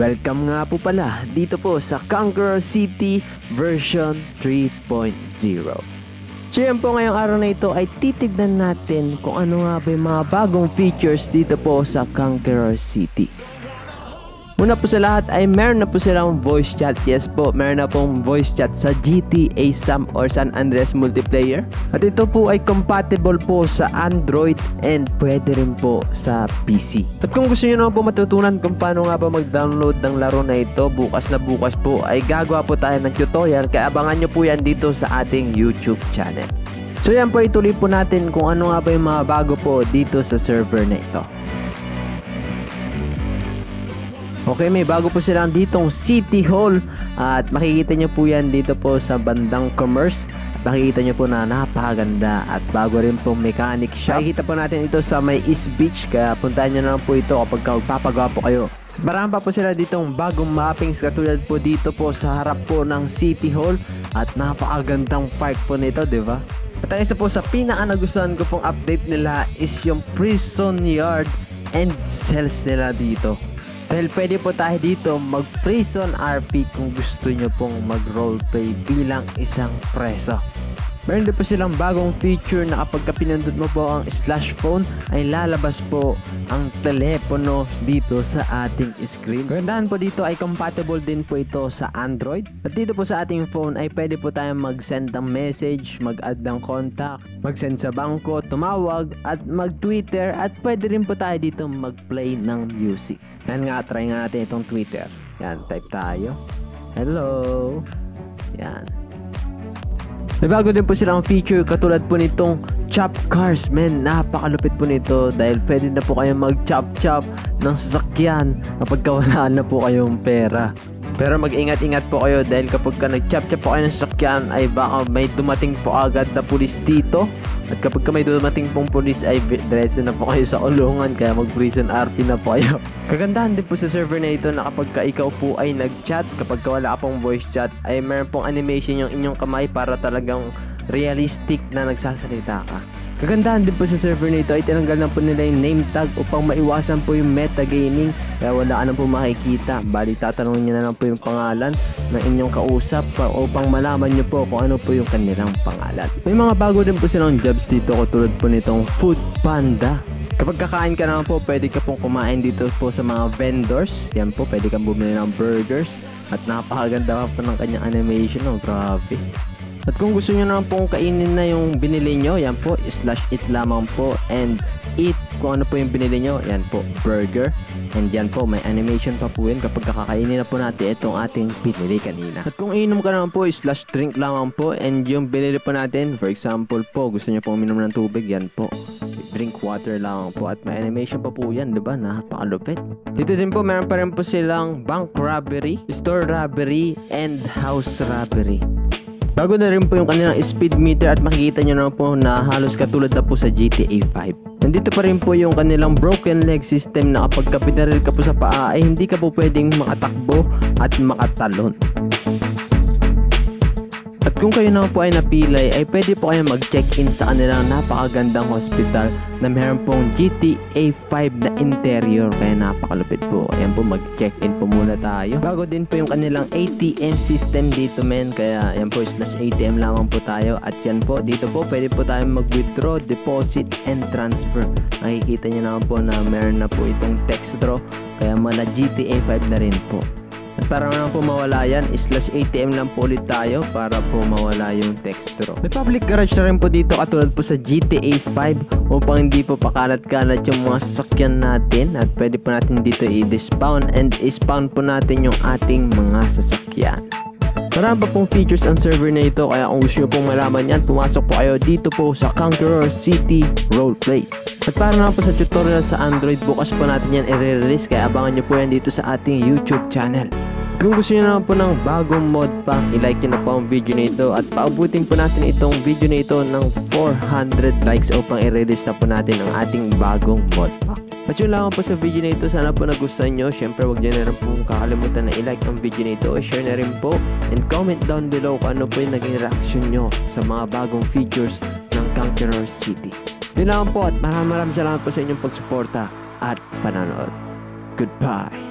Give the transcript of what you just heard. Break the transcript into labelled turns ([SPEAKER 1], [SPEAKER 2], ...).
[SPEAKER 1] Welcome nga po pala dito po sa Conqueror City version 3.0. So yan po ngayong araw na ito ay titignan natin kung ano nga ba yung mga bagong features dito po sa Conqueror City. Una po sa lahat ay meron na po silang voice chat. Yes po, meron na pong voice chat sa GTA Sam or San Andreas multiplayer. At ito po ay compatible po sa Android and pwede rin po sa PC. At kung gusto niyo naman po matutunan kung paano nga ba mag-download ng laro na ito, bukas na bukas po ay gagawa po tayo ng tutorial. Kaya abangan nyo po yan dito sa ating YouTube channel. So yan po ituloy po natin kung ano nga ba yung mga bago po dito sa server na ito. Okay, may bago po silang ditong City Hall at makikita nyo po yan dito po sa bandang commerce. Makikita nyo po na napakaganda at bago rin po mechanic shop. Makikita po natin ito sa may East Beach kaya puntahan nyo na lang po ito kapag magpapagawa po kayo. Marami pa po sila ditong bagong mappings katulad po dito po sa harap po ng City Hall at napakagandang park po nito, di ba? At ang isa po sa pinaka nagustuhan ko pong update nila is yung prison yard and cells nila dito. Dahil pwede po tayo dito mag-prison RP kung gusto nyo pong mag-roleplay bilang isang preso. Meron din po silang bagong feature na kapag ka pinindot mo po ang slash phone ay lalabas po ang telepono dito sa ating screen. Kagandahan po dito ay compatible din po ito sa Android. At dito po sa ating phone ay pwede po tayong mag-send ng message, mag-add ng contact, mag-send sa bangko, tumawag, at mag-Twitter at pwede rin po tayo dito mag-play ng music. Yan nga, try nga natin itong Twitter. Yan, type tayo. Hello. Yan. May bago din po silang feature katulad po nitong chop cars. Men, napakalupit po nito dahil pwede na po kayo mag-chop-chop ng sasakyan kapag wala na po kayong pera. Pero mag-ingat-ingat po kayo dahil kapag ka nag-chop-chop po kayo ng sasakyan ay baka may dumating po agad na pulis dito. At kapag ka may dumating pong pulis ay diretso na po kayo sa ulungan kaya mag-prison RP na po kayo. Kagandahan din po sa server na ito na kapag ka ikaw po ay nag-chat, kapag ka wala pong voice chat ay meron pong animation yung inyong kamay para talagang realistic na nagsasalita ka. Kagandahan din po sa server na ito ay tinanggal na po nila yung name tag upang maiwasan po yung metagaming kaya wala ka na po makikita. Bali tatanungin niyo na lang po yung pangalan ng inyong kausap upang malaman niyo po kung ano po yung kanilang pangalan. May mga bago din po silang jobs dito katulad po nitong Food Panda. Kapag kakain ka naman po, pwede ka pong kumain dito po sa mga vendors. Yan po, pwede kang bumili ng burgers. At napakaganda pa po ng kanyang animation. Oh, grabe. At kung gusto nyo naman pong kainin na yung binili nyo, yan po, slash it lamang po. And eat kung ano po yung binili nyo, yan po, burger. And yan po, may animation pa po yun kapag kakakainin na po natin itong ating binili kanina. At kung inom ka naman po, slash drink lamang po. And yung binili po natin, for example po, gusto nyo pong minom ng tubig, yan po. Drink water lang po at may animation pa po yan, di ba? Napakalupit. Dito din po, meron pa rin po silang bank robbery, store robbery, and house robbery. Bago na rin po yung kanilang speed meter at makikita nyo naman po na halos katulad na po sa GTA 5. Nandito pa rin po yung kanilang broken leg system na kapag kapinaril ka po sa paa ay hindi ka po pwedeng makatakbo at makatalon. At kung kayo naman po ay napilay, ay pwede po kayo mag-check-in sa kanilang napakagandang hospital na meron pong GTA 5 na interior kaya napakalupit po. Ayan po, mag-check-in po muna tayo. Bago din po yung kanilang ATM system dito men, kaya ayan po, slash ATM lamang po tayo. At yan po, dito po, pwede po tayo mag-withdraw, deposit, and transfer. Nakikita nyo naman po na meron na po itong text draw, kaya mala GTA 5 na rin po. At para naman po mawala yan, slash ATM lang po ulit tayo para po mawala yung text draw. May public garage na rin po dito katulad po sa GTA 5 upang hindi po pakalat-kalat yung mga sasakyan natin at pwede po natin dito i-despawn and i-spawn po natin yung ating mga sasakyan. Marami pa pong features ang server na ito kaya kung gusto nyo pong malaman yan, pumasok po kayo dito po sa Conqueror City Roleplay. At para naman po sa tutorial sa Android, bukas po natin yan i-release kaya abangan nyo po yan dito sa ating YouTube channel. Kung gusto nyo naman po ng bagong mod pa, i-like nyo na po ang video na ito at paubutin po natin itong video na ito ng 400 likes upang i-release na po natin ang ating bagong mod pack. At yun lang po sa video na ito. Sana po nagustuhan nyo. Siyempre, huwag nyo na rin pong kakalimutan na i-like ang video na ito. I-share na rin po. And comment down below kung ano po yung naging reaction nyo sa mga bagong features ng Conqueror City. Yun lang po at maraming maraming salamat po sa inyong pagsuporta at panonood. Goodbye.